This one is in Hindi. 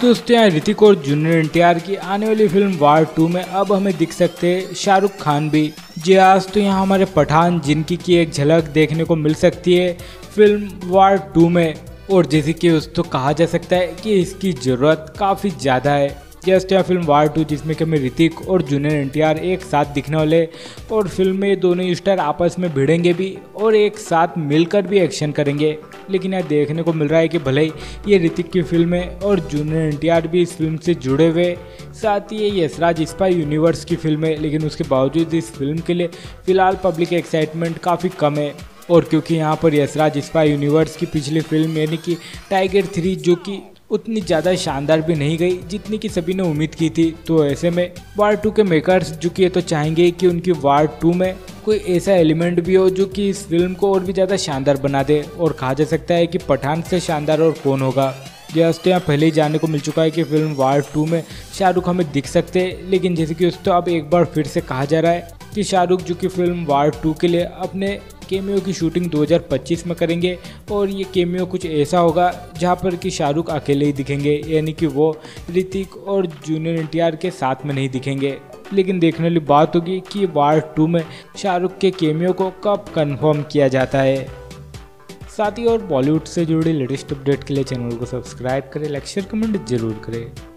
दोस्तों यहाँ ऋतिक और जूनियर एनटीआर की आने वाली फ़िल्म वार टू में अब हमें दिख सकते हैं शाहरुख खान भी। जी आज तो यहाँ हमारे पठान जिनकी की एक झलक देखने को मिल सकती है फ़िल्म वार टू में। और जैसे कि उस तो कहा जा सकता है कि इसकी ज़रूरत काफ़ी ज़्यादा है। जस्ट या फ़िल्म वार टू, जिसमें कि हमें ऋतिक और जूनियर एनटीआर एक साथ दिखने वाले और फ़िल्म में दोनों स्टार आपस में भिड़ेंगे भी और एक साथ मिलकर भी एक्शन करेंगे। लेकिन यह देखने को मिल रहा है कि भले ही ये ऋतिक की फ़िल्म है और जूनियर एनटीआर भी इस फ़िल्म से जुड़े हुए, साथ ही ये यशराज स्पाई यूनिवर्स की फ़िल्म है, लेकिन उसके बावजूद इस फ़िल्म के लिए फ़िलहाल पब्लिक एक्साइटमेंट काफ़ी कम है। और क्योंकि यहाँ पर यशराज स्पाई यूनिवर्स की पिछली फ़िल्म यानी कि टाइगर थ्री, जो कि उतनी ज़्यादा शानदार भी नहीं गई जितनी की सभी ने उम्मीद की थी। तो ऐसे में वार टू के मेकर्स जो कि ये तो चाहेंगे कि उनकी वार टू में कोई ऐसा एलिमेंट भी हो जो कि इस फ़िल्म को और भी ज़्यादा शानदार बना दे। और कहा जा सकता है कि पठान से शानदार और कौन होगा? जस्ट तो यहाँ पहले ही जानने को मिल चुका है कि फ़िल्म वार टू में शाहरुख हमें दिख सकते हैं, लेकिन जैसे कि उस तो अब एक बार फिर से कहा जा रहा है कि शाहरुख जो कि फ़िल्म वार टू के लिए अपने केमियो की शूटिंग 2025 में करेंगे और ये केमियो कुछ ऐसा होगा जहाँ पर कि शाहरुख अकेले ही दिखेंगे, यानी कि वो ऋतिक और जूनियर एनटीआर के साथ में नहीं दिखेंगे। लेकिन देखने वाली बात होगी कि वार टू में शाहरुख के केमियो को कब कन्फर्म किया जाता है। साथ ही और बॉलीवुड से जुड़ी लेटेस्ट अपडेट के लिए चैनल को सब्सक्राइब करें, लाइक शेयर कमेंट ज़रूर करें।